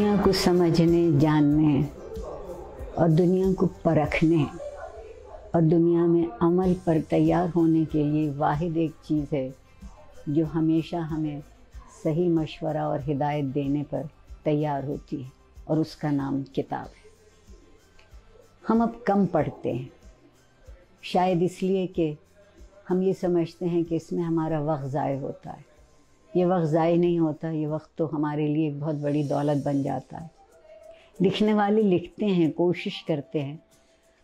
को समझने, जानने और दुनिया को परखने और दुनिया में अमल पर तैयार होने के लिए वाहिद एक चीज़ है जो हमेशा हमें सही मशवरा और हिदायत देने पर तैयार होती है और उसका नाम किताब है। हम अब कम पढ़ते हैं। शायद इसलिए कि हम ये समझते हैं कि इसमें हमारा वक्त ज़ाय होता है। ये वक्त ज़ाय नहीं होता, ये वक्त तो हमारे लिए एक बहुत बड़ी दौलत बन जाता है। लिखने वाले लिखते हैं, कोशिश करते हैं,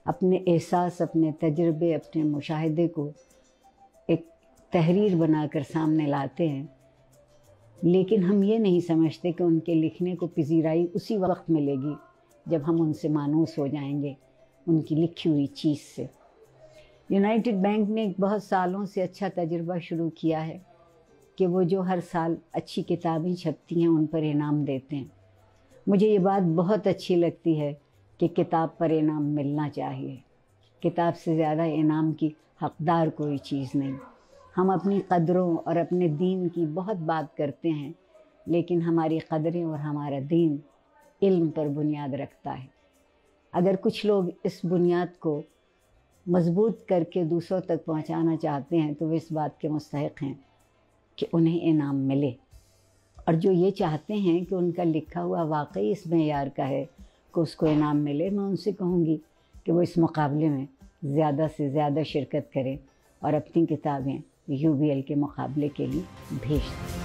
अपने एहसास, अपने तजर्बे, अपने मुशाहदे को एक तहरीर बनाकर सामने लाते हैं। लेकिन हम ये नहीं समझते कि उनके लिखने को पजीराई उसी वक्त मिलेगी, जब हम उनसे मानूस हो जाएँगे, उनकी लिखी हुई चीज़ से। यूनाइटेड बैंक ने एक बहुत सालों से अच्छा तजर्बा शुरू किया है। कि वो जो हर साल अच्छी किताबें छपती हैं, उन पर इनाम देते हैं। मुझे ये बात बहुत अच्छी लगती है कि किताब पर इनाम मिलना चाहिए। किताब से ज़्यादा इनाम की हकदार कोई चीज़ नहीं। हम अपनी कदरों और अपने दीन की बहुत बात करते हैं, लेकिन हमारी कदरें और हमारा दीन इल्म पर बुनियाद रखता है। अगर कुछ लोग इस बुनियाद को मज़बूत करके दूसरों तक पहुंचाना चाहते हैं तो वे इस बात के मुस्तक हैं कि उन्हें इनाम मिले। और जो ये चाहते हैं कि उनका लिखा हुआ वाकई इस मैार का है कि उसको इनाम मिले, मैं उनसे कहूँगी कि वो इस मुकाबले में ज़्यादा से ज़्यादा शिरकत करें और अपनी किताबें यू के मुकाबले के लिए भेज दें।